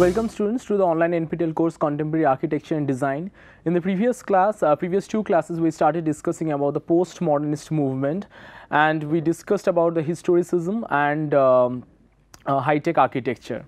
Welcome students to the online NPTEL course Contemporary Architecture and Design. In the previous class, uh, previous two classes we started discussing about the postmodernist movement and we discussed about the historicism and um, uh, high-tech architecture.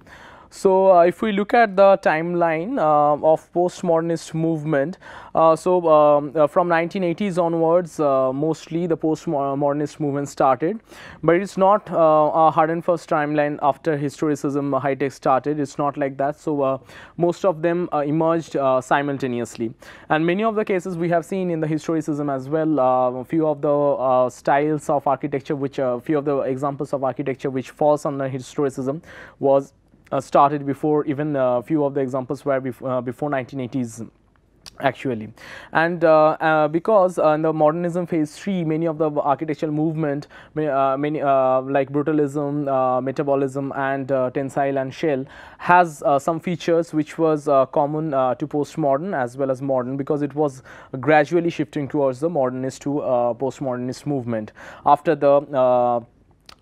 So, uh, if we look at the timeline uh, of postmodernist movement, uh, so um, uh, from 1980s onwards uh, mostly the postmodernist movement started, but it is not uh, a hard and fast timeline after historicism high tech started, it is not like that. So, most of them emerged simultaneously. And many of the cases we have seen in the historicism as well, a few of the styles of architecture which a few of the examples of architecture which falls under historicism was started before even a few of the examples were uh, before 1980s actually. And uh, uh, because uh, in the modernism phase 3 many of the architectural movement uh, many like brutalism metabolism and tensile and shell has some features which was common to postmodern as well as modern because it was gradually shifting towards the modernist to postmodernist movement. After the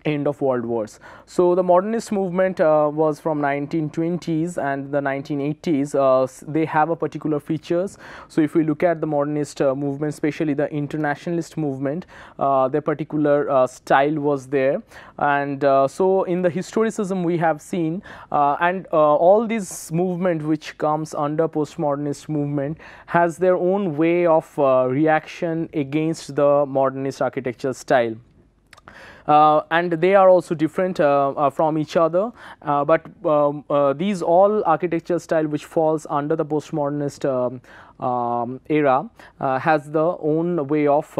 end of world wars. So, the modernist movement uh, was from 1920s and the 1980s uh, they have a particular features. So, if we look at the modernist uh, movement especially the internationalist movement uh, their particular uh, style was there and uh, so in the historicism we have seen and all these movement which comes under postmodernist movement has their own way of reaction against the modernist architecture style. Uh, and they are also different uh, uh, from each other, but um, these all architecture style which falls under the postmodernist um, um era has the own way of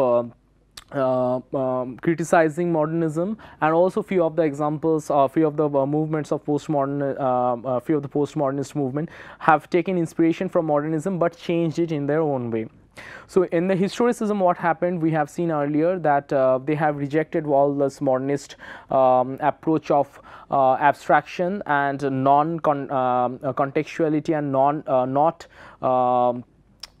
uh, um, criticizing modernism and also few of the examples uh, few of the uh, movements of postmodern few of the postmodernist movement have taken inspiration from modernism but changed it in their own way. So, in the historicism what happened we have seen earlier that uh, they have rejected all this modernist um, approach of uh, abstraction and non -con um, uh, contextuality and non uh, not um,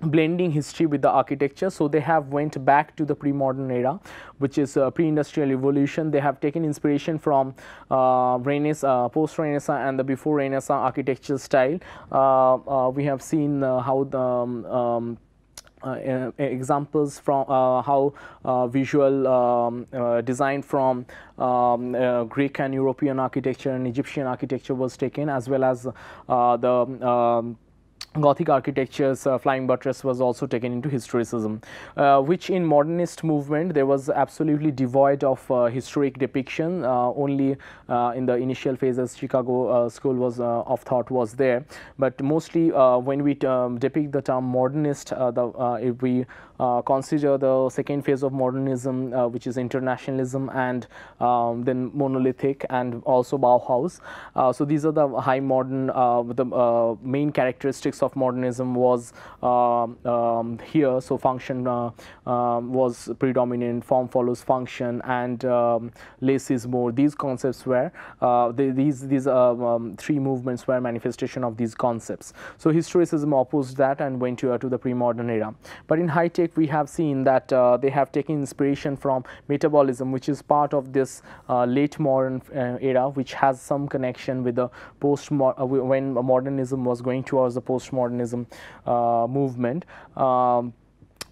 blending history with the architecture. So, they have went back to the pre-modern era which is uh, pre-industrial revolution. They have taken inspiration from uh, Renaissance, uh, post-Renaissance and the before Renaissance architectural style. Uh, we have seen how the um, um uh, examples from uh, how uh, visual um, design from um, Greek and European architecture and Egyptian architecture was taken as well as the um, Gothic architecture's uh, flying buttress was also taken into historicism, uh, which in modernist movement there was absolutely devoid of uh, historic depiction. Uh, only uh, in the initial phases, Chicago uh, school was of thought was there, but mostly when we um, depict the term modernist, the, if we consider the second phase of modernism, which is internationalism and um, then monolithic and also Bauhaus. so these are the high modern, the main characteristics of modernism was uh, um, here. So, function uh, um, was predominant, form follows function and um, less is more. These concepts were, uh, the, these, these um, three movements were manifestation of these concepts. So, historicism opposed that and went to, to the pre-modern era. But in high tech we have seen that they have taken inspiration from metabolism which is part of this late modern era which has some connection with the post when modernism was going towards the post postmodernism uh, movement. Um,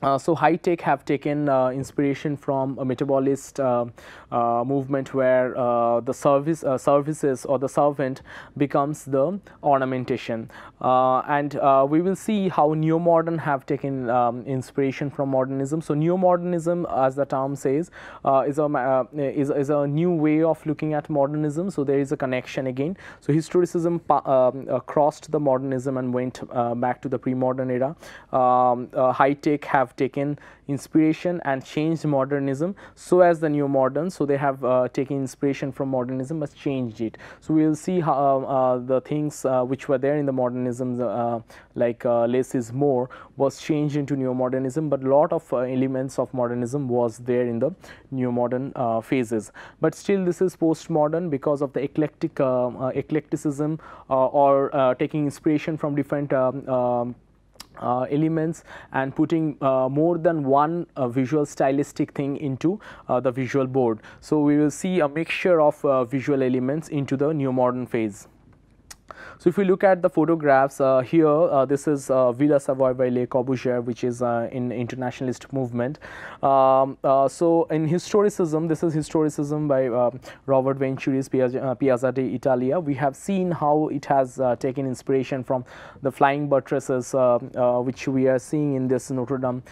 uh, so high tech have taken uh, inspiration from a metabolist uh, uh movement where uh, the service services or the servant becomes the ornamentation and we will see how neo-modern have taken um, inspiration from modernism. So neo-modernism as the term says is a is, is, a new way of looking at modernism. So there is a connection again. So historicism um, crossed the modernism and went back to the pre-modern era. Um, high tech have have taken inspiration and changed modernism so as the new modern. So, they have uh, taken inspiration from modernism but changed it. So, we will see how uh, uh the things uh, which were there in the modernism uh, like less is more was changed into neo modernism, but a lot of elements of modernism was there in the neo modern phases. But still this is postmodern because of the eclectic eclecticism or taking inspiration from different um, um, uh, elements and putting uh, more than one uh, visual stylistic thing into uh, the visual board. So, we will see a mixture of uh, visual elements into the new modern phase. So if we look at the photographs uh, here, uh, this is uh, Villa Savoye by Le Corbusier, which is uh, in internationalist movement. Um, uh, so in historicism, this is historicism by um, Robert Venturi's Piazza, uh, Piazza di Italia. We have seen how it has taken inspiration from the flying buttresses, which we are seeing in this Notre Dame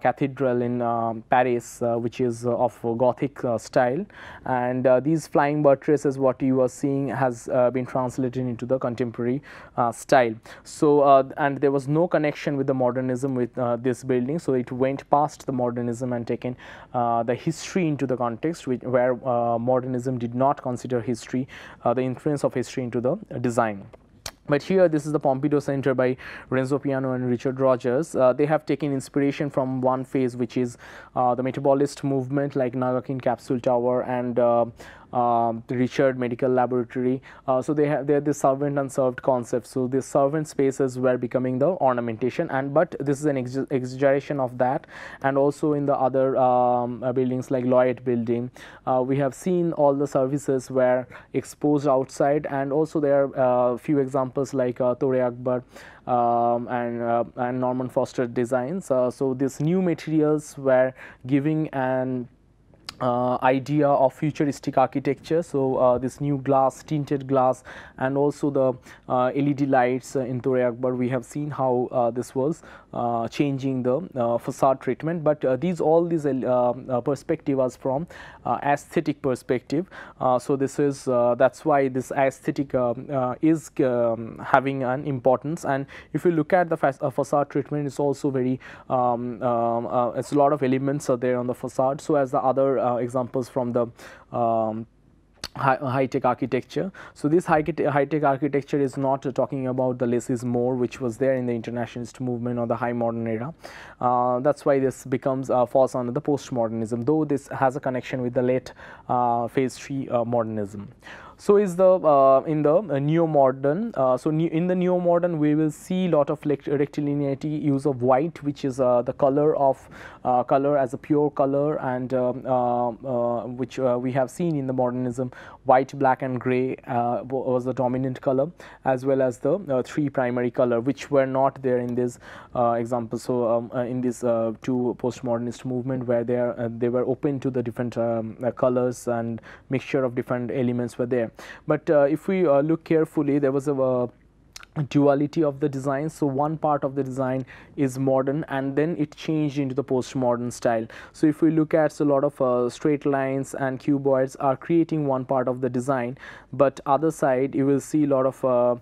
Cathedral in um, Paris, which is of Gothic style. And these flying buttresses, what you are seeing, has been translated into the contemporary uh, style. So, uh, and there was no connection with the modernism with uh, this building. So, it went past the modernism and taken the history into the context which, where modernism did not consider history, the influence of history into the design. But here, this is the Pompidou Center by Renzo Piano and Richard Rogers. Uh, they have taken inspiration from one phase, which is uh, the metabolist movement, like Nakagin Capsule Tower and uh, um, the Richard Medical Laboratory. Uh, so they have they are the servant and served concept. So the servant spaces were becoming the ornamentation, and but this is an ex exaggeration of that. And also in the other um, uh, buildings like Lloyd Building, uh, we have seen all the services were exposed outside, and also there are a few examples like uh, Torre Agbar. Um, and, uh, and Norman Foster designs. Uh, so these new materials were giving an uh, idea of futuristic architecture. So, uh, this new glass, tinted glass and also the uh, LED lights in Torre Agbar, we have seen how uh, this was uh, changing the uh, facade treatment. But these all these perspective was from aesthetic perspective. so, this is that is why this aesthetic is um, having an importance and if you look at the facade treatment, it is also very um, um, it's a lot of elements are there on the facade. So, as the other uh, examples from the um, high-tech architecture. So, this high-tech architecture is not uh, talking about the less is more which was there in the internationalist movement or the high modern era. Uh, that is why this becomes uh, falls under the postmodernism though this has a connection with the late uh, phase 3 uh, modernism. So is the uh, in the uh, neo-modern. Uh, so in the neo-modern, we will see a lot of rectilinearity, use of white, which is uh, the color of uh, color as a pure color, and um, uh, which we have seen in the modernism. White, black, and gray was the dominant color, as well as the three primary color, which were not there in this example. So um, in this two postmodernist movement, where they are they were open to the different um, colors and mixture of different elements were there. But uh, if we uh, look carefully, there was a uh, duality of the design. So, one part of the design is modern and then it changed into the postmodern style. So, if we look at so a lot of uh, straight lines and cuboids are creating one part of the design, but other side you will see a lot of uh, uh,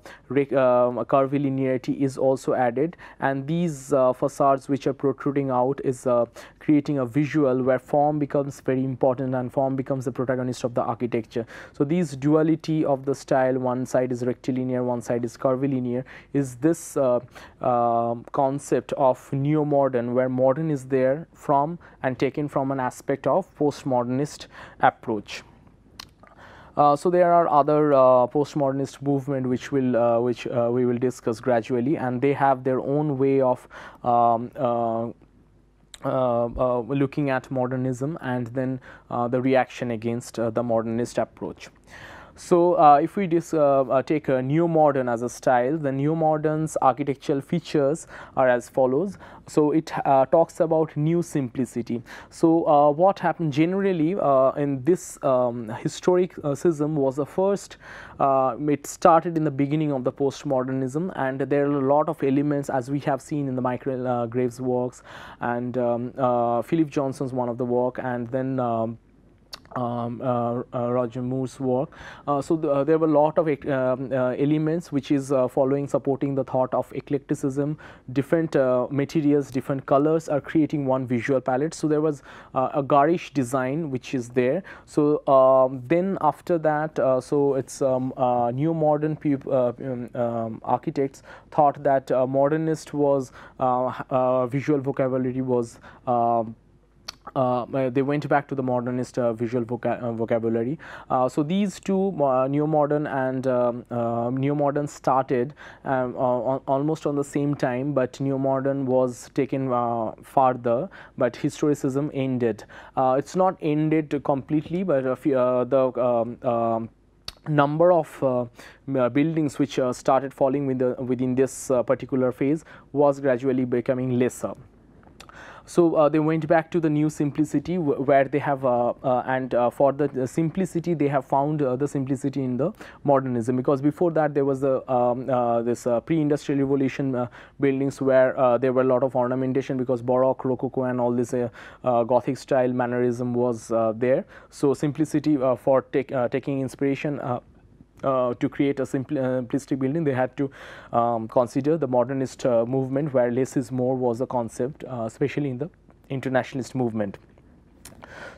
curvilinearity is also added and these uh, facades which are protruding out is uh, creating a visual where form becomes very important and form becomes the protagonist of the architecture. So, these duality of the style one side is rectilinear, one side is curvilinear is this uh, uh, concept of neo-modern where modern is there from and taken from an aspect of postmodernist approach. Uh, so there are other uh, postmodernist movement which will uh, which uh, we will discuss gradually and they have their own way of um, looking at modernism and then the reaction against the modernist approach. So, uh, if we dis, uh, uh, take a neo-modern as a style, the neo-modern's architectural features are as follows. So, it uh, talks about new simplicity. So, uh, what happened generally uh, in this um, historicism was the first, it started in the beginning of the postmodernism and there are a lot of elements as we have seen in the Michael Graves works and um, Philip Johnson's one of the work and then um, um, uh, uh, Roger Moore's work. Uh, so the, there were a lot of um, elements which is following supporting the thought of eclecticism, different materials, different colors are creating one visual palette. So there was a garish design which is there. So um, then after that, so it's um, new modern um, um, architects thought that modernist was visual vocabulary was uh, uh, they went back to the modernist uh, visual voca uh, vocabulary. Uh, so these two, uh, neo-modern and um, neo-modern started um, almost on the same time, but neo-modern was taken farther, but historicism ended. it's not ended completely, but the um, um number of uh, buildings which uh, started falling within, the, within this uh, particular phase was gradually becoming lesser. So uh, they went back to the new simplicity where they have uh, uh, and uh, for the, simplicity they have found uh, the simplicity in the modernism because before that there was the um, uh, this pre-industrial revolution buildings where there were a lot of ornamentation because Baroque, Rococo and all this Gothic style mannerism was there. So simplicity for take, taking inspiration uh, to create a uh, simplistic building, they had to um, consider the modernist uh, movement where less is more was a concept, uh, especially in the internationalist movement.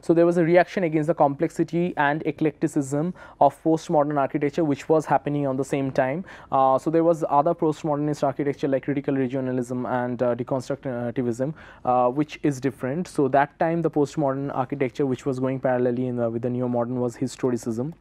So there was a reaction against the complexity and eclecticism of postmodern architecture which was happening on the same time. Uh, so there was other postmodernist architecture like critical regionalism and uh, deconstructivism uh, which is different. So that time the postmodern architecture which was going parallelly the, with the neo-modern was historicism.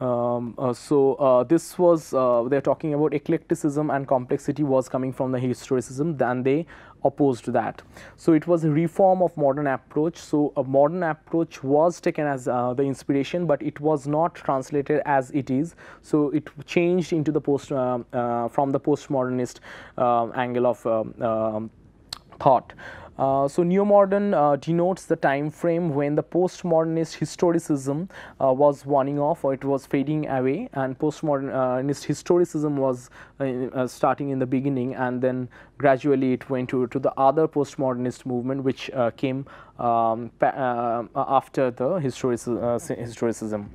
Um, uh, so uh, this was uh, they're talking about eclecticism and complexity was coming from the historicism and they opposed that. So it was a reform of modern approach. So a modern approach was taken as uh, the inspiration, but it was not translated as it is. So it changed into the post uh, uh, from the postmodernist angle of um, um, thought. Uh, so neo-modern uh, denotes the time frame when the postmodernist historicism uh, was waning off or it was fading away and postmodernist historicism was uh, uh, starting in the beginning and then gradually it went to, to the other postmodernist movement which came um, after the historic, historicism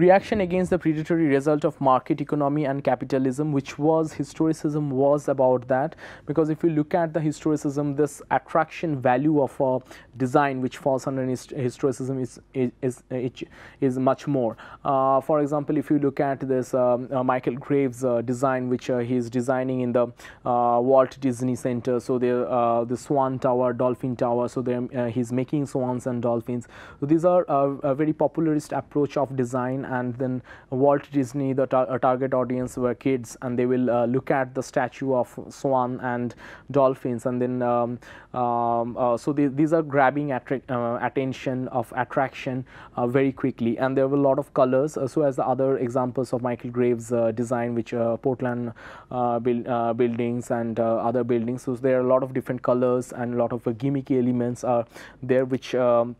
reaction against the predatory result of market economy and capitalism which was historicism was about that. Because if you look at the historicism this attraction value of a design which falls under historicism is is is, is much more. Uh, for example if you look at this um, uh, michael graves uh, design which uh, he is designing in the uh, walt disney center. So the uh, the swan tower dolphin tower. So he's making swans and dolphins. So these are a very popularist approach of design and then Walt Disney, the tar target audience were kids, and they will uh, look at the statue of swan and dolphins, and then um, um, uh, so the, these are grabbing uh, attention of attraction very quickly, and there were a lot of colors. So as the other examples of Michael Graves' design, which Portland build, buildings and other buildings, so there are a lot of different colors and a lot of gimmicky elements are there, which um,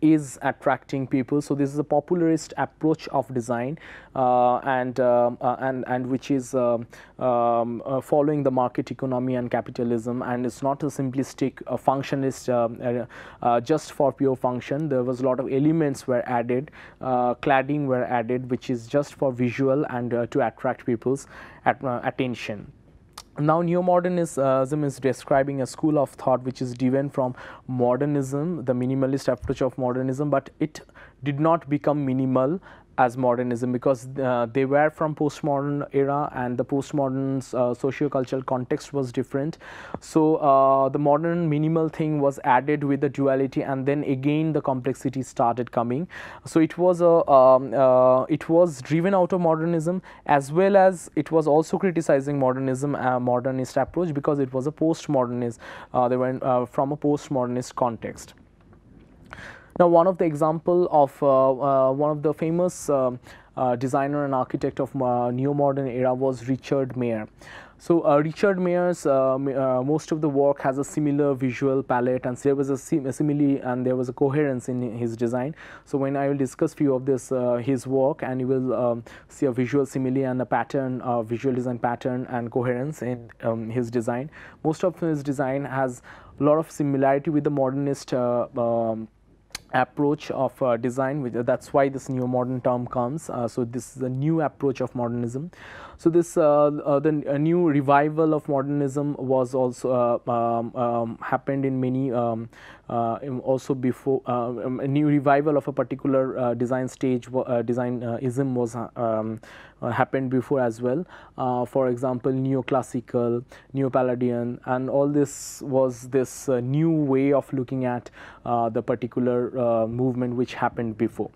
is attracting people. So this is a popularist approach of design, uh, and uh, uh, and and which is um, um uh, following the market economy and capitalism, and it's not a simplistic uh, functionist uh, just for pure function. There was a lot of elements were added, cladding were added, which is just for visual and to attract people's at, attention. Now, neo-modernism uh, is describing a school of thought which is driven from modernism, the minimalist approach of modernism, but it did not become minimal as modernism because uh, they were from postmodern era and the postmodern uh, socio-cultural context was different. So uh, the modern minimal thing was added with the duality and then again the complexity started coming. So it was a um, uh, it was driven out of modernism as well as it was also criticizing modernism uh, modernist approach because it was a postmodernist uh, they uh, from a postmodernist context. Now, one of the example of uh, uh, one of the famous uh, designer and architect of neo-modern era was Richard Meier. So uh, Richard Meier's uh, uh, most of the work has a similar visual palette and there was a, sim a simile and there was a coherence in his design. So when I will discuss few of this his work and you will um, see a visual simile and a pattern, visual design pattern and coherence in um, his design. Most of his design has a lot of similarity with the modernist um, approach of uh, design which, uh, that's why this new modern term comes. Uh, so this is a new approach of modernism so this uh, uh, the new revival of modernism was also uh, um, um, happened in many um, also before um, a new revival of a particular design stage design ism was um, happened before as well. For example neoclassical neo-palladian and all this was this new way of looking at the particular movement which happened before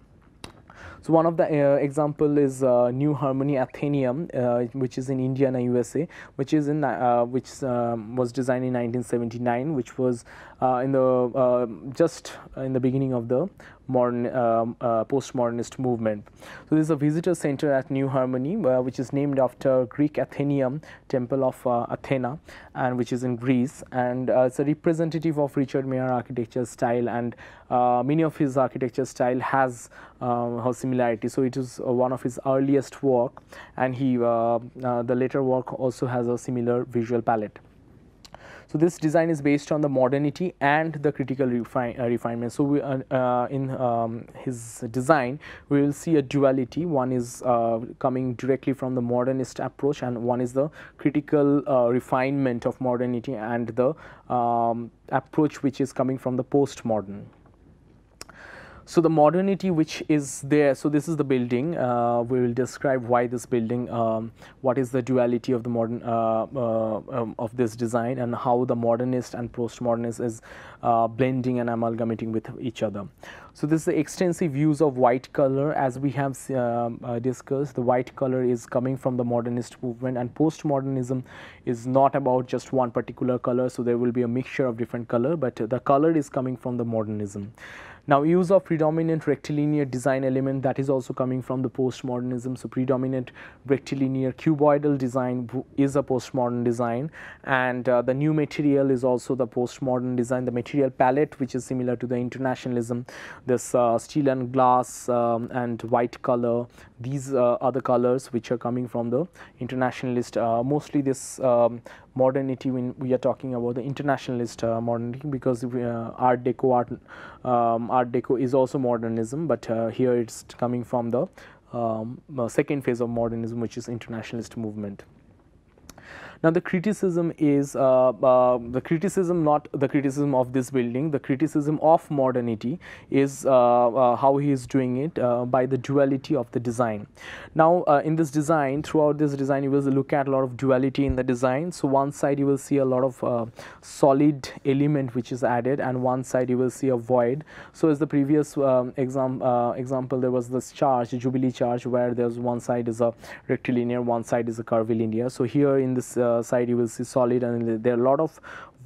So one of the uh, example is uh, New Harmony Athenaeum, uh, which is in Indiana, USA, which is in uh, which um, was designed in 1979, which was uh, in the uh, just in the beginning of the modern um, uh, postmodernist movement. So this is a visitor center at New Harmony, uh, which is named after Greek Athenaeum, temple of uh, Athena, and which is in Greece, and uh, it's a representative of Richard Meier architecture style, and uh, many of his architecture style has uh, similarity. So it is one of his earliest work, and he the later work also has a similar visual palette. So this design is based on the modernity and the critical uh, refinement. So we, uh, uh, in um, his design, we will see a duality. One is uh, coming directly from the modernist approach, and one is the critical uh, refinement of modernity and the um, approach which is coming from the postmodern. So the modernity which is there, so this is the building, uh, we will describe why this building, um, what is the duality of the modern, uh, uh, um, of this design and how the modernist and postmodernist is uh, blending and amalgamating with each other. So this is the extensive use of white color as we have um, uh, discussed, the white color is coming from the modernist movement and postmodernism is not about just one particular color, so there will be a mixture of different color, but the color is coming from the modernism. Now use of predominant rectilinear design element that is also coming from the postmodernism. So predominant rectilinear cuboidal design is a postmodern design and uh, the new material is also the postmodern design. The material palette which is similar to the internationalism, this uh, steel and glass um, and white color, these uh, are the colors which are coming from the internationalist. Uh, mostly this um, modernity when we are talking about the internationalist uh, modernity because we, uh, art deco art, um, art deco is also modernism but uh, here it's coming from the um, uh, second phase of modernism which is internationalist movement now the criticism is uh, uh, the criticism not the criticism of this building, the criticism of modernity is uh, how he is doing it by the duality of the design. Now in this design, throughout this design you will look at a lot of duality in the design. So one side you will see a lot of solid element which is added and one side you will see a void. So as the previous um, exam, uh, example there was this charge, Jubilee Church where there's one side is a rectilinear, one side is a curvilinear. So here in this uh, side you will see solid and there are a lot of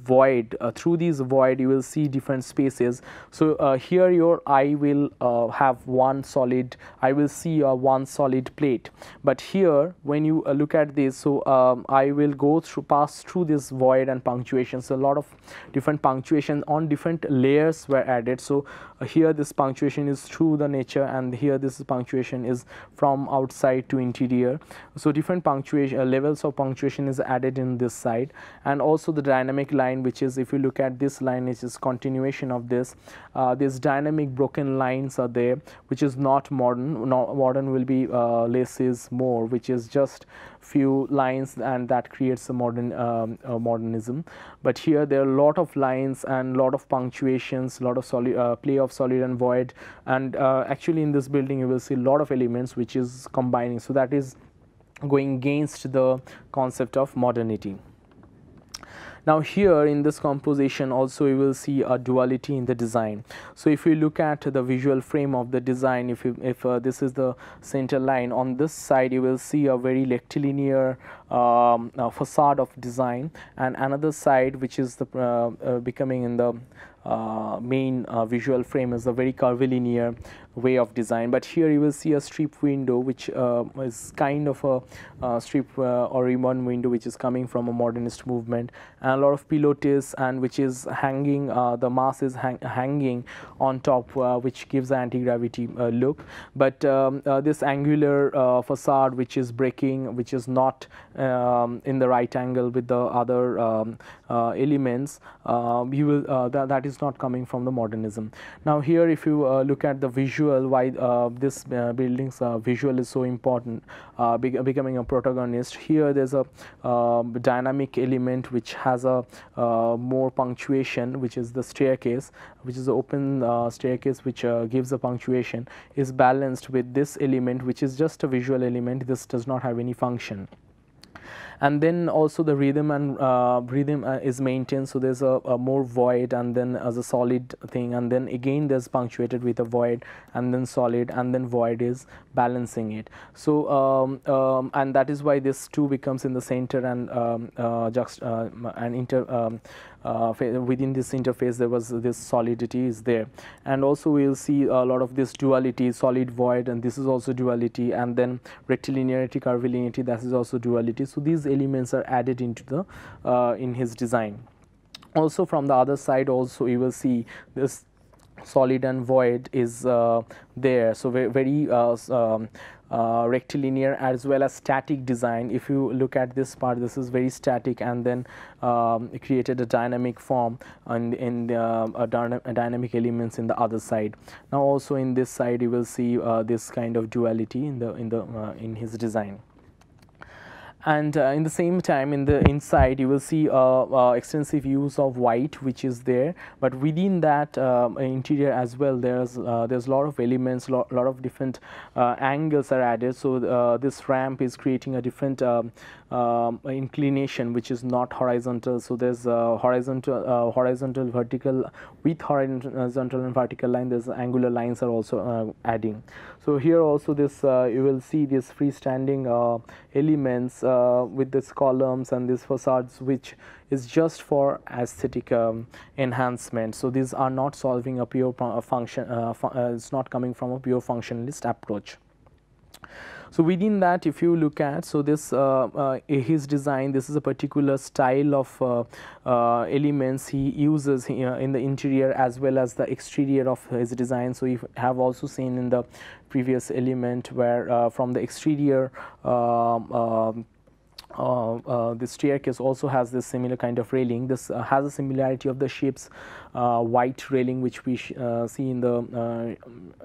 void uh, through these void you will see different spaces. So uh, here your eye will uh, have one solid I will see a one solid plate. But here when you uh, look at this so um, I will go through pass through this void and punctuation. So a lot of different punctuation on different layers were added. So uh, here this punctuation is through the nature and here this punctuation is from outside to interior. So different punctuation uh, levels of punctuation is added in this side. And also the dynamic line line which is if you look at this line which is continuation of this. Uh, these dynamic broken lines are there which is not modern. Modern will be uh, less is more which is just few lines and that creates a modern um, modernism. But here there are a lot of lines and lot of punctuations lot of solid uh, play of solid and void. And uh, actually in this building you will see a lot of elements which is combining. So that is going against the concept of modernity now here in this composition also you will see a duality in the design. So if you look at the visual frame of the design, if, you, if uh, this is the center line, on this side you will see a very rectilinear um, uh, facade of design and another side which is the uh, uh becoming in the main uh, visual frame is a very curvilinear way of design but here you will see a strip window which uh, is kind of a uh, strip uh, or ribbon window which is coming from a modernist movement. And a lot of pilotis and which is hanging uh, the mass is hang hanging on top which gives anti-gravity look. But um, this angular facade which is breaking which is not um, in the right angle with the other um, elements um, you will that, that is not coming from the modernism. Now here if you uh, look at the visual why uh, this uh, building's visual is so important be becoming a protagonist. Here there's a um, dynamic element which has a more punctuation which is the staircase which is the open staircase which gives a punctuation is balanced with this element which is just a visual element. This does not have any function and then also the rhythm and uh, rhythm uh, is maintained. So there's a, a, more void and then as a solid thing. And then again there's punctuated with a void and then solid and then void is balancing it. So um, um, and that is why this 2 becomes in the center and um, uh, just uh, and inter um, uh, within this interface there was this solidity is there. And also we will see a lot of this duality solid void and this is also duality. And then rectilinearity curvilinearity that is also duality. So these elements are added into the uh, in his design also from the other side also you will see this solid and void is uh, there so very, very uh, um, uh, rectilinear as well as static design. If you look at this part, this is very static and then um, created a dynamic form and in the, uh, dyna dynamic elements in the other side. Now also in this side you will see uh, this kind of duality in the in the uh, in his design and uh, in the same time in the inside you will see uh, uh, extensive use of white which is there. But within that um, interior as well there's uh, there's a lot of elements lot, lot of different uh, angles are added. So this ramp is creating a different um, um, inclination which is not horizontal. So there's horizontal horizontal vertical with horizontal and vertical line there's angular lines are also adding so here also this you will see this freestanding elements uh, with these columns and these facades which is just for aesthetic um, enhancement. So these are not solving a pure function, uh, fu uh, it's not coming from a pure functionalist approach. So within that if you look at so this uh, uh, his design this is a particular style of uh, elements he uses in the interior as well as the exterior of his design. So you have also seen in the previous element where from the exterior um, um, uh, uh, the staircase also has this similar kind of railing. This uh, has a similarity of the ship's white railing, which we see in the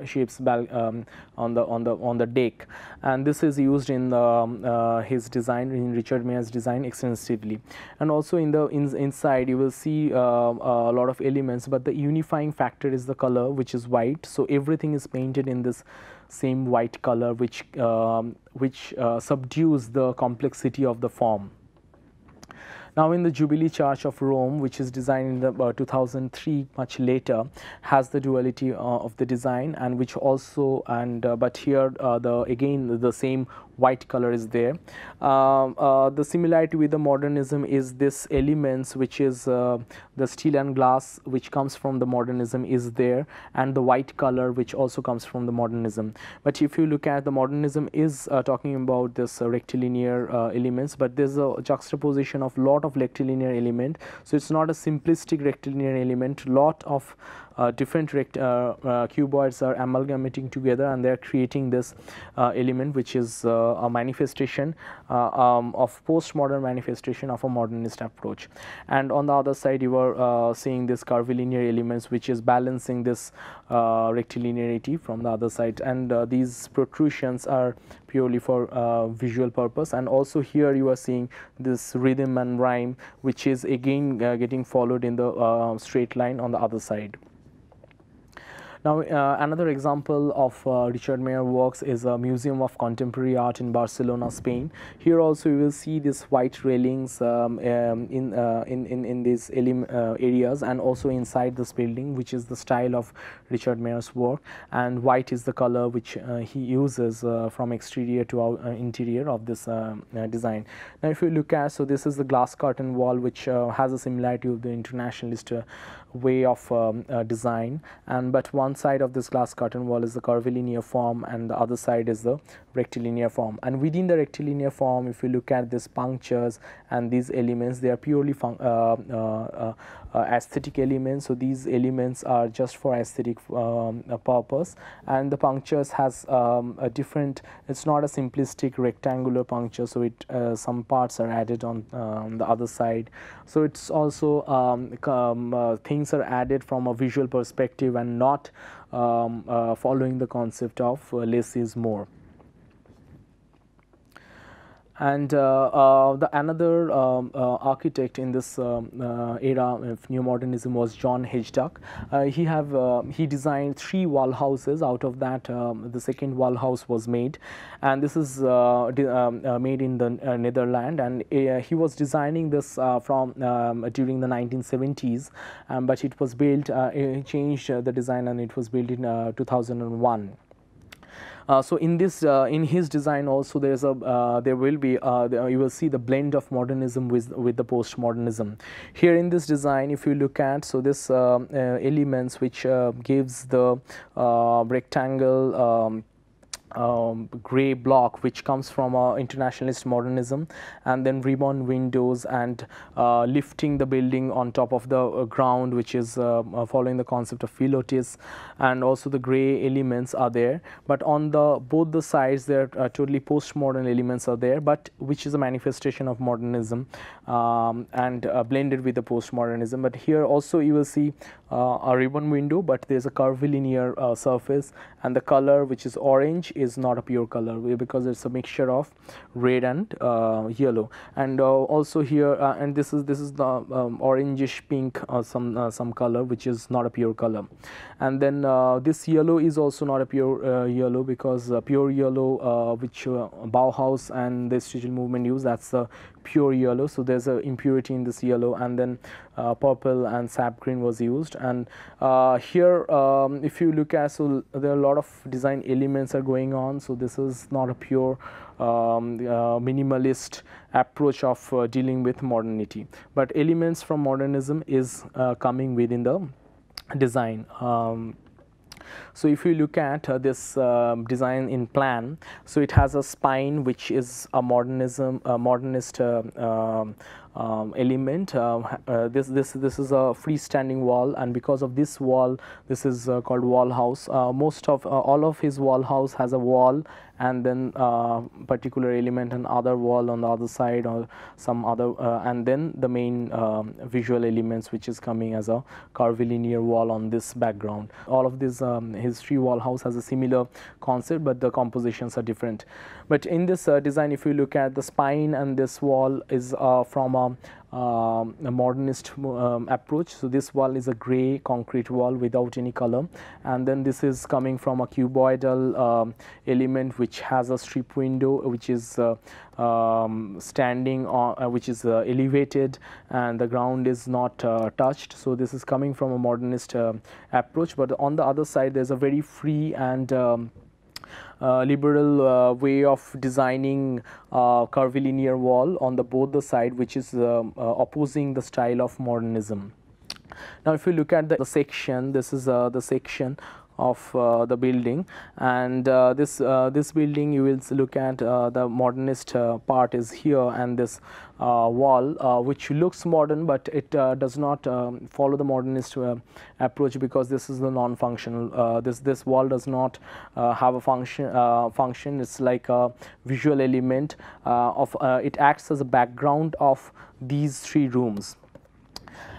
ship's um, on the on the on the deck, and this is used in the, um, his design in Richard Meier's design extensively. And also in the in, inside, you will see a lot of elements, but the unifying factor is the color, which is white. So everything is painted in this same white color which, um, which uh, subdues the complexity of the form. Now in the Jubilee Church of Rome, which is designed in the, uh, 2003, much later, has the duality uh, of the design and which also, and uh, but here uh, the again the same white color is there. Um, uh, the similarity with the modernism is this elements which is uh, the steel and glass which comes from the modernism is there and the white color which also comes from the modernism. But if you look at the modernism is uh, talking about this rectilinear elements but there's a juxtaposition of lot of rectilinear element. So it's not a simplistic rectilinear element, lot of uh, different rect, uh, uh, cuboids are amalgamating together and they are creating this element which is a manifestation um, of postmodern manifestation of a modernist approach. And on the other side you are seeing this curvilinear elements which is balancing this rectilinearity from the other side and these protrusions are purely for uh, visual purpose and also here you are seeing this rhythm and rhyme which is again uh, getting followed in the uh, straight line on the other side. Now, uh, another example of uh, Richard Meier works is a Museum of Contemporary Art in Barcelona, Spain. Here also you will see these white railings um, um, in, uh, in, in, in these uh, areas and also inside this building, which is the style of Richard Meier's work. And white is the color which uh, he uses uh, from exterior to interior of this design. Now, if you look at, so this is the glass curtain wall, which has a similarity with the internationalist way of um, design. And but one one side of this glass curtain wall is the curvilinear form and the other side is the rectilinear form and within the rectilinear form if you look at these punctures and these elements they are purely uh, uh, uh, aesthetic elements. So these elements are just for aesthetic um, purpose. And the punctures has um, a different it's not a simplistic rectangular puncture. So it uh, some parts are added on um, the other side. So it's also um, um, uh, things are added from a visual perspective and not uh, following the concept of less is more And uh, uh, the another um, uh, architect in this um, era of New Modernism was John. Uh, he have he designed three wall houses. Out of that, um, the second wall house was made, and this is um, made in the Netherlands. And he was designing this from um, during the 1970s, um, but it was built. He changed the design, and it was built in uh, 2001. Uh, so in this uh, in his design also there is a uh, there will be you will see the blend of modernism with with the postmodernism. Here in this design if you look at so this uh, elements which gives the rectangle um, um, gray block which comes from uh, internationalist modernism and then ribbon windows and uh, lifting the building on top of the uh, ground which is uh, uh, following the concept of pilotis and also the gray elements are there. But on the both the sides there are totally postmodern elements are there but which is a manifestation of modernism um, and uh, blended with the postmodernism. But here also you will see a ribbon window but there's a curvilinear surface and the color which is orange is not a pure color because it's a mixture of red and uh, yellow. And uh, also here uh, and this is this is the um, orangish pink uh, some uh, some color which is not a pure color. And then uh, this yellow is also not a pure yellow because pure yellow which uh, Bauhaus and the Stijl movement use that's a pure yellow. So there's a impurity in this yellow and then uh, purple and sap green was used. And uh, here um, if you look at so there are a lot of design elements are going on. So this is not a pure um, uh, minimalist approach of uh, dealing with modernity. But elements from modernism is uh, coming within the design. Um, so if you look at uh, this um, design in plan, so it has a spine which is a modernism, a modernist uh, um, um, element. Uh, uh, this this this is a freestanding wall, and because of this wall, this is called wall house. Most of all of his wall house has a wall and then uh, particular element and other wall on the other side or some other uh, and then the main um, visual elements which is coming as a curvilinear wall on this background. All of this um, his three wall house has a similar concept but the compositions are different. But in this uh, design if you look at the spine and this wall is uh, from a um, a modernist um, approach. So this wall is a gray concrete wall without any color, and then this is coming from a cuboidal um, element which has a strip window which is uh, um, standing on, uh, which is uh, elevated, and the ground is not uh, touched. So this is coming from a modernist uh, approach. But on the other side, there's a very free and um, liberal uh, way of designing uh, curvilinear wall on the both the side which is uh, opposing the style of modernism. Now if you look at the, the section this is uh, the section of uh, the building. And uh, this uh, this building you will look at uh, the modernist uh, part is here and this uh, wall which looks modern but it does not um, follow the modernist approach because this is the non-functional this this wall does not have a function function. It's like a visual element of it acts as a background of these three rooms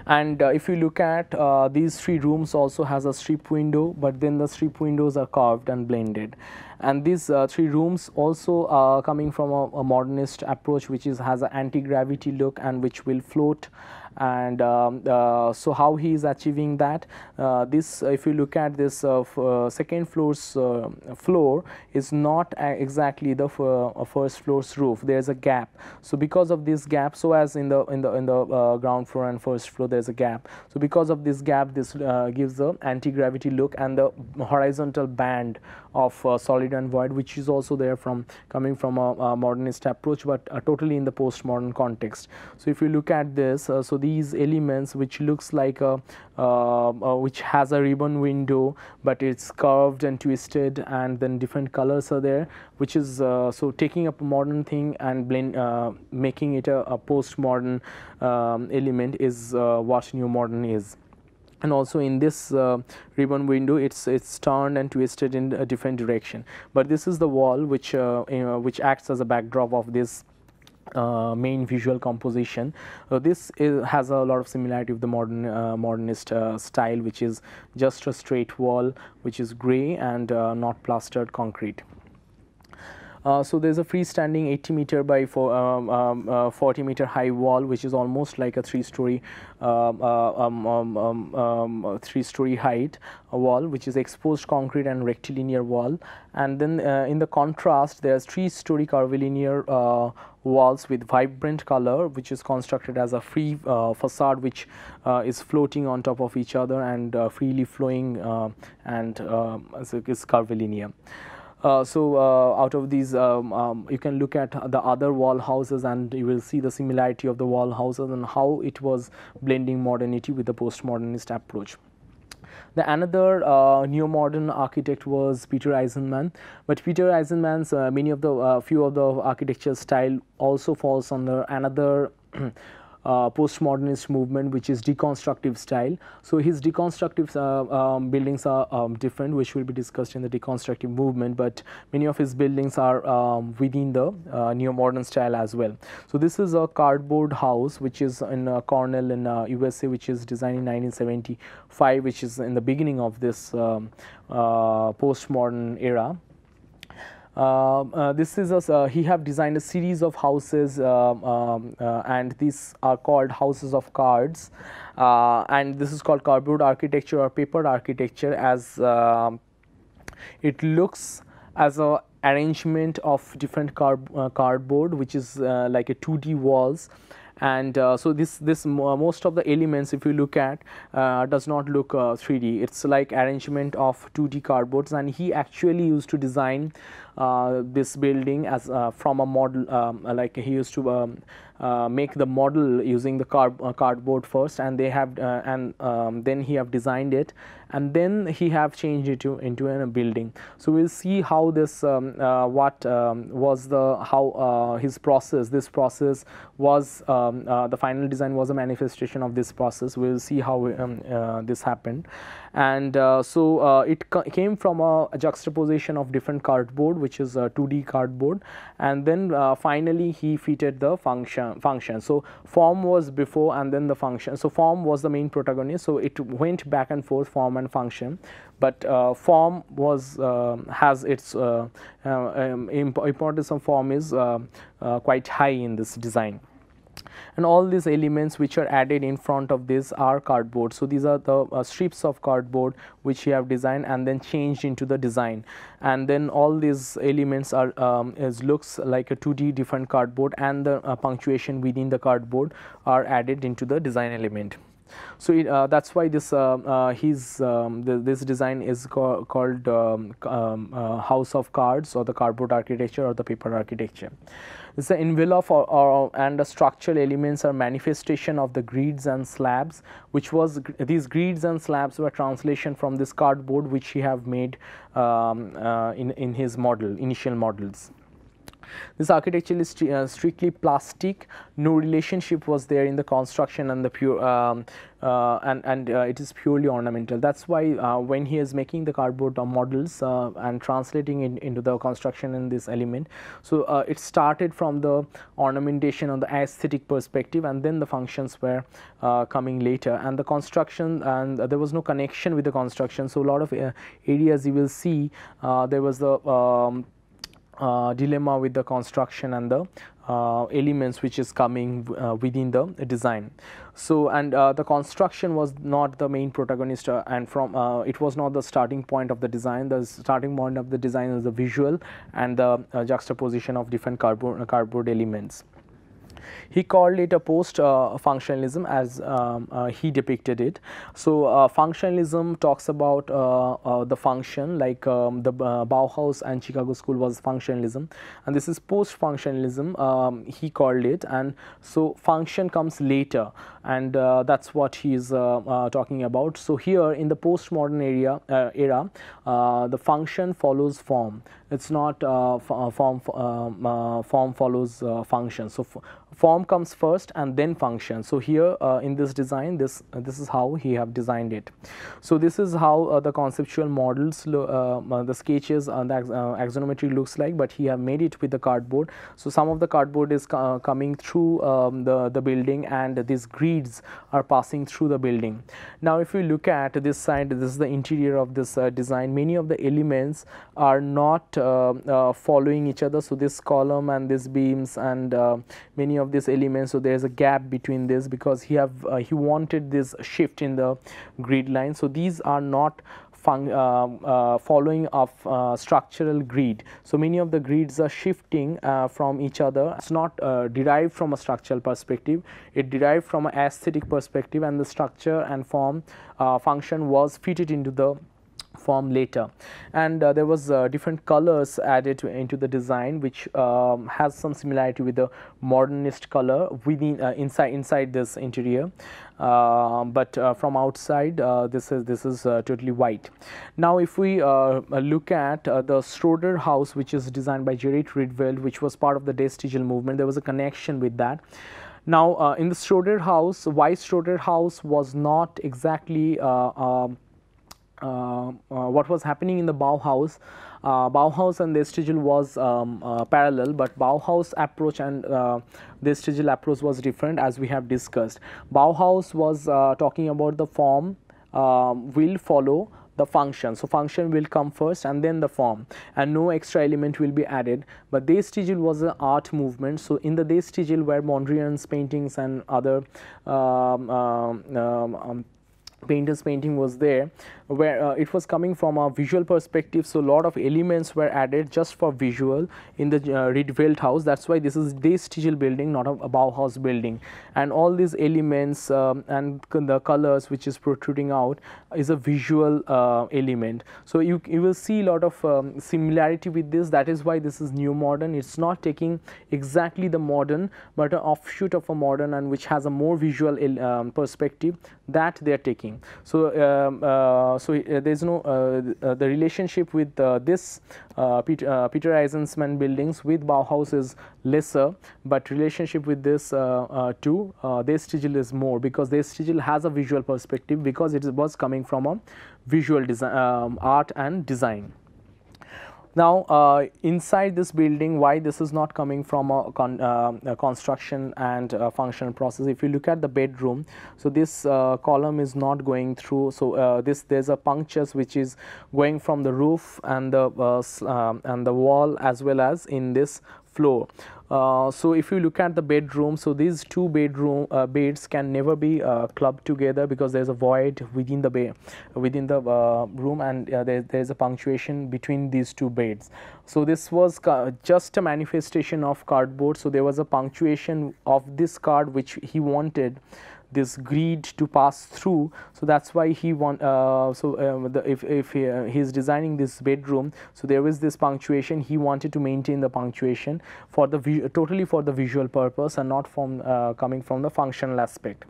and uh, if you look at uh, these three rooms also has a strip window but then the strip windows are carved and blended. And these uh, three rooms also are coming from a, a modernist approach which is has an anti-gravity look and which will float and um, uh, so how he is achieving that? Uh, this if you look at this uh, second floor's floor is not exactly the first floor's roof. There is a gap. So because of this gap so as in the in the in the ground floor and first floor there is a gap. So because of this gap this gives the anti-gravity look and the horizontal band of uh, solid and void which is also there from coming from a, a modernist approach but uh, totally in the postmodern context. So if you look at this uh, so these elements which looks like a uh, which has a ribbon window but it's curved and twisted and then different colors are there which is so taking up a modern thing and blend making it a, a postmodern um, element is what new modern is and also in this uh, ribbon window it's it's turned and twisted in a different direction. But this is the wall which uh, you know, which acts as a backdrop of this uh, main visual composition. Uh, this is, has a lot of similarity with the modern uh, modernist uh, style which is just a straight wall which is gray and uh, not plastered concrete so there's a freestanding 80 meter by four, um, um, uh, 40 meter high wall, which is almost like a three-story, um, uh, um, um, um, three-story height wall, which is exposed concrete and rectilinear wall. And then uh, in the contrast, there's three-story curvilinear uh, walls with vibrant color, which is constructed as a free uh, facade, which is floating on top of each other and freely flowing and is curvilinear. Uh, so uh, out of these um, um, you can look at the other wall houses and you will see the similarity of the wall houses and how it was blending modernity with the postmodernist approach. The another uh, neo-modern architect was Peter Eisenman, but Peter Eisenman's uh, many of the uh, few of the architecture style also falls under another uh, postmodernist movement which is deconstructive style. So his deconstructive uh, um, buildings are um, different which will be discussed in the deconstructive movement but many of his buildings are um, within the uh, neo-modern style as well. So this is a cardboard house which is in uh, Cornwall in USA uh, which is designed in 1975 which is in the beginning of this um, postmodern era. Uh, uh, this is a, uh, he have designed a series of houses um, um and these are called houses of cards. And this is called cardboard architecture or paper architecture as um, it looks as a arrangement of different card, uh, cardboard which is uh, like a 2D walls and uh, so this this most of the elements if you look at does not look 3D it's like arrangement of 2D cardboards and he actually used to design uh, this building as uh, from a model um, like he used to um, uh, make the model using the card, cardboard first and they have and um, then he have designed it and then he have changed it to, into a building. So we'll see how this um, uh, what um, was the how uh, his process this process was um, uh, the final design was a manifestation of this process. We'll see how this happened and so it came from a, a, juxtaposition of different cardboard which is a 2D cardboard and then uh, finally he fitted the function function. So form was before and then the function. So form was the main protagonist. So it went back and forth form and function, but uh, form was uh, has its uh, uh, um, importance of form is uh, quite high in this design and all these elements which are added in front of this are cardboard. So, these are the uh, strips of cardboard which you have designed and then changed into the design and then all these elements are um, looks like a 2D different cardboard and the uh, punctuation within the cardboard are added into the design element. So uh, that's why this uh, uh, his um, the, this design is called um, um, house of cards or the cardboard architecture or the paper architecture. This the envelope or, or, and the structural elements are manifestation of the grids and slabs which was these grids and slabs were translation from this cardboard which he have made um, uh, in, in his model initial models. This architecture is uh, strictly plastic, no relationship was there in the construction and the pure um, uh, and, and uh, it is purely ornamental. That is why uh, when he is making the cardboard uh, models and translating it into the construction in this element. So, it started from the ornamentation on the aesthetic perspective and then the functions were coming later and the construction and there was no connection with the construction. So, a lot of areas you will see there was the um, uh, dilemma with the construction and the uh, elements which is coming uh, within the design. So, and uh, the construction was not the main protagonist uh, and from it was not the starting point of the design. The starting point of the design is the visual and the juxtaposition of different cardboard, cardboard elements. He called it a post uh, functionalism as um, uh, he depicted it. So, uh, functionalism talks about uh, the function like um, the uh, Bauhaus and Chicago school was functionalism. And this is post functionalism um, he called it. And so function comes later and that is what he is talking about. So, here in the postmodern area era the function follows form it is not form, um, form follows function. So, form comes first and then function. So, here uh, in this design this uh, this is how he have designed it. So, this is how uh, the conceptual models uh, the sketches and the axonometry looks like, but he have made it with the cardboard. So, some of the cardboard is coming through um, the, the building and these grids are passing through the building. Now, if we look at this side this is the interior of this design many of the elements are not following each other. So, this column and these beams and many of these elements so there is a gap between this because he have uh, he wanted this shift in the grid line so these are not uh, uh, following of uh, structural grid. So, many of the grids are shifting uh, from each other. It is not uh, derived from a structural perspective, it derived from an aesthetic perspective and the structure and form uh, function was fitted into the form later. And uh, there was uh, different colors added to, into the design which um, has some similarity with the modernist color within uh, inside inside this interior. Uh, but from outside this is this is totally white. Now if we look at the Schroeder house which is designed by Gerrit Rietveld which was part of the De Stijl movement there was a connection with that. Now, uh, in the Schroeder house, why Schroeder house was not exactly uh, uh, what was happening in the Bauhaus. Uh, Bauhaus and the De Stijl was um, parallel, but Bauhaus approach and the De Stijl approach was different as we have discussed. Bauhaus was talking about the form um, will follow the function. So, function will come first and then the form and no extra element will be added, but the De Stijl was an art movement. So, in the De Stijl where Mondrian's paintings and other um, um, um, um painter's painting was there where uh, it was coming from a visual perspective so a lot of elements were added just for visual in the uh, Rietveld house. That's why this is this Stijl building not a, a Bauhaus building. And all these elements um, and the colors which is protruding out is a visual uh, element. So you, you will see a lot of um, similarity with this. That is why this is new modern. It's not taking exactly the modern but an offshoot of a modern and which has a more visual um, perspective that they are taking. So um, uh, so uh, there is no uh, uh, the relationship with this Peter, Peter Eisenman buildings with Bauhaus is lesser, but relationship with this two uh, Stijl is more because the Stijl has a visual perspective because it was coming from a visual design um, art and design. Now, uh, inside this building, why this is not coming from a, con, uh, a construction and uh, function process. If you look at the bedroom, so this uh, column is not going through. So uh, this there's a punctures which is going from the roof and the uh, and the wall as well as in this floor. Uh, so if you look at the bedroom, so these two bedroom uh, beds can never be uh, clubbed together because there's a void within the bed, within the uh, room, and uh, there, there's a punctuation between these two beds. So this was just a manifestation of cardboard. So there was a punctuation of this card which he wanted this greed to pass through. So that's why he want. Uh, so um, the, if if he, uh, is designing this bedroom, so there is this punctuation. He wanted to maintain the punctuation for the totally for the visual purpose and not from uh, coming from the functional aspect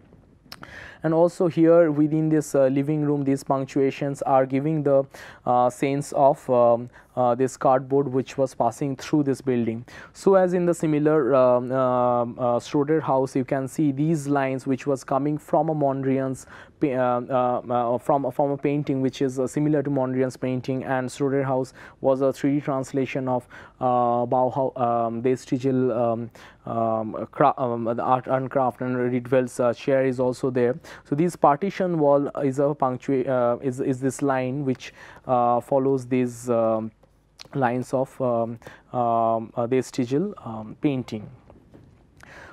and also here within this uh, living room these punctuations are giving the uh, sense of um, uh, this cardboard which was passing through this building. So as in the similar um, uh, uh, Schroeder house you can see these lines which was coming from a Mondrian's uh, uh, from, from a painting which is similar to Mondrian's painting and Schroeder house was a 3D translation of Bauhaus, um, De Stijl um, um, um, the art and craft and Rietveld's uh, chair is also there. So this partition wall is a punctuate is, is this line which follows these um, lines of um, um, uh, the Stijl um, painting.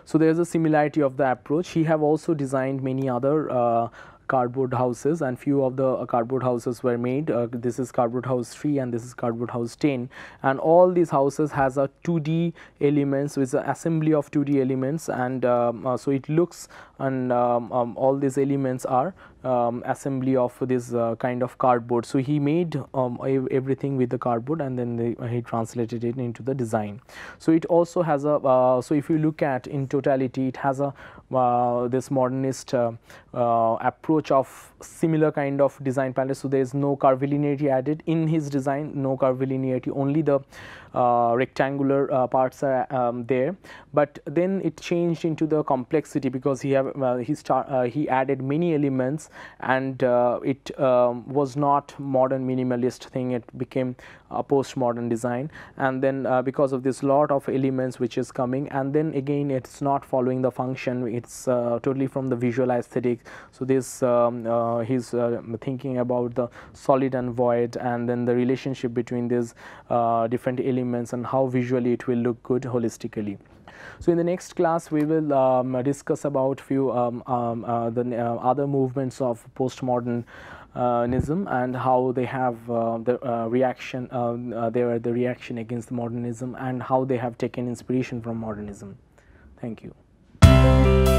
So, there is a similarity of the approach. He have also designed many other uh, cardboard houses and few of the uh, cardboard houses were made. Uh, this is cardboard house 3 and this is cardboard house 10 and all these houses has a 2D elements with the assembly of 2D elements and um, uh, so it looks and um, um, all these elements are um, assembly of this uh, kind of cardboard. So he made um, everything with the cardboard and then they, he translated it into the design. So it also has a uh, so if you look at in totality, it has a uh, this modernist uh, uh, approach of similar kind of design palette. So there is no curvilinearity added in his design, no curvilinearity, only the uh, rectangular uh, parts are um, there. But then it changed into the complexity because he have uh, he start uh, he added many elements and uh, it um, was not modern minimalist thing. It became a postmodern design and then uh, because of this lot of elements which is coming and then again it's not following the function it's uh, totally from the visual aesthetic so this um, uh, he's uh, thinking about the solid and void and then the relationship between these uh, different elements and how visually it will look good holistically. So in the next class we will um, discuss about few um, um, uh, the uh, other movements of postmodernism uh, and how they have uh, the uh, reaction uh, they are the reaction against modernism and how they have taken inspiration from modernism. Thank you